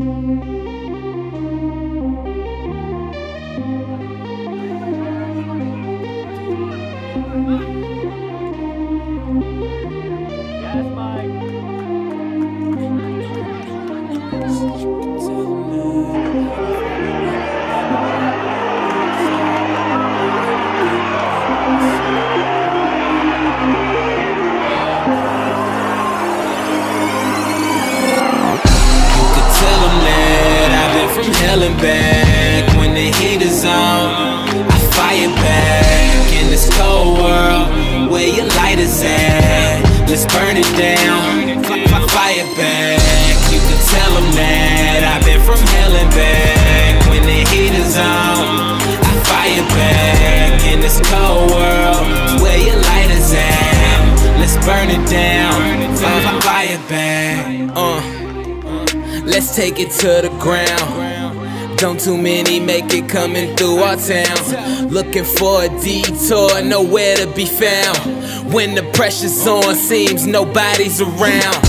from hell and back. When the heat is on I fire back. In this cold world Where your light is at Let's burn it down. Fire back. You can tell them that I've been from hell and back. When the heat is on I fire back. In this cold world Where your light is at Let's burn it down. Fire back. Uh. Let's take it to the ground. Don't too many make it coming through our town. Looking for a detour, nowhere to be found. When the pressure's on, seems nobody's around.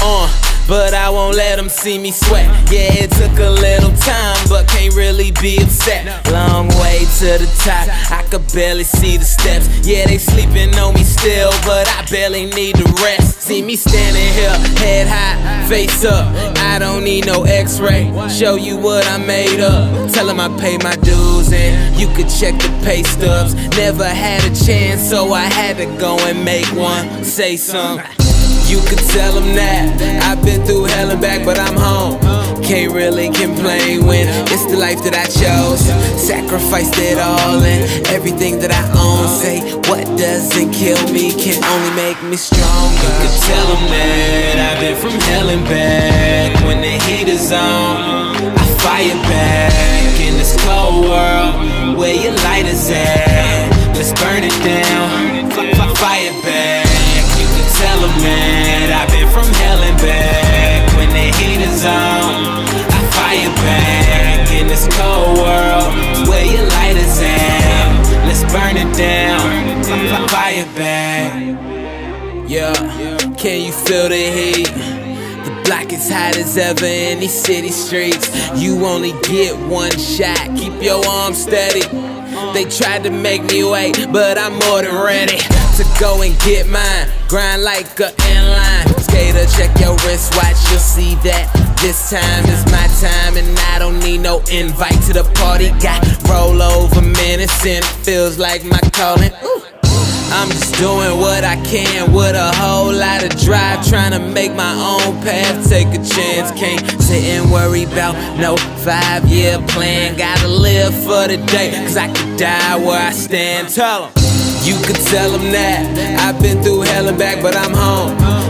Uh, but I won't let them see me sweat. Yeah, it took a little time, but can't really be upset. Long way to the top, I could barely see the steps. Yeah, they sleeping on me still, but I barely need the rest. See me standing here, head high, face up. I don't need no x ray. Show you what I made up. Tell them I pay my dues and you could check the pay stubs. Never had a chance, so I had to go and make one. Say something. You could tell them that I've been through hell and back, but I'm home. Can't really complain when it's the life that I chose. Sacrificed it all and everything that I own. Say, what doesn't kill me can only make me stronger. You could tell them that I've been from hell and back. When the heat is on, I fire back in this cold can you feel the heat? The block is hot as ever in these city streets You only get one shot, keep your arms steady they tried to make me wait, but I'm more than ready to go and get mine. Grind like a inline. Skater, check your wristwatch, you'll see that this time is my time, and I don't need no invite to the party. Got roll over minutes, and it feels like my calling. I'm just doing what I can with a whole lot of drive, trying to make my own path, take a chance. Can't sit and worry about no five year plan. Gotta live for the day, cause I could die where I stand. Tell them. You could tell them that I've been through hell and back, but I'm home.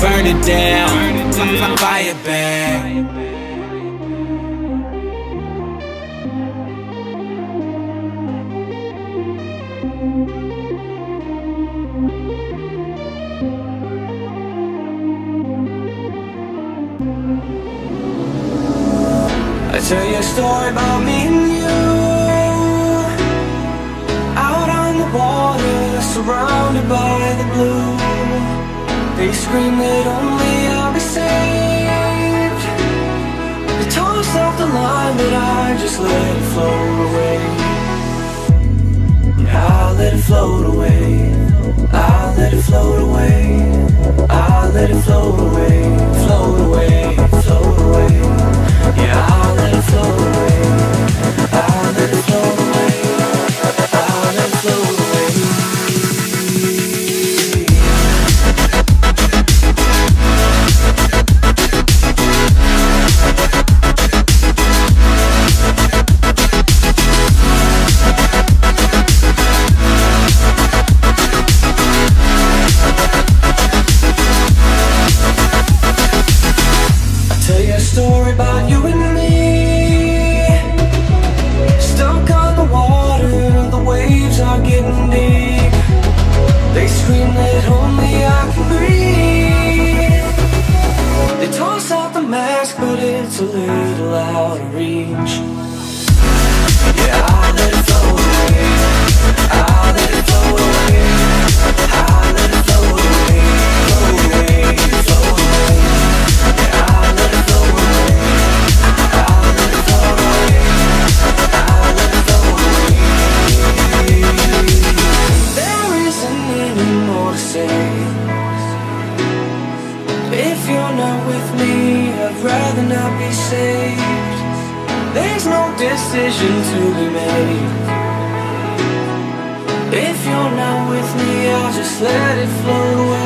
burn it down, fire back. I Tell you a story about me and you. Out on the water, surrounded by the blue They scream that only I'll be saved. They toss off the line, but I just let it float away. I let it float away. I let it float away. I let it float away. Float away, it's a little out of reach. Yeah rather not be saved. There's no decision to be made. If you're not with me, I'll just let it flow. away.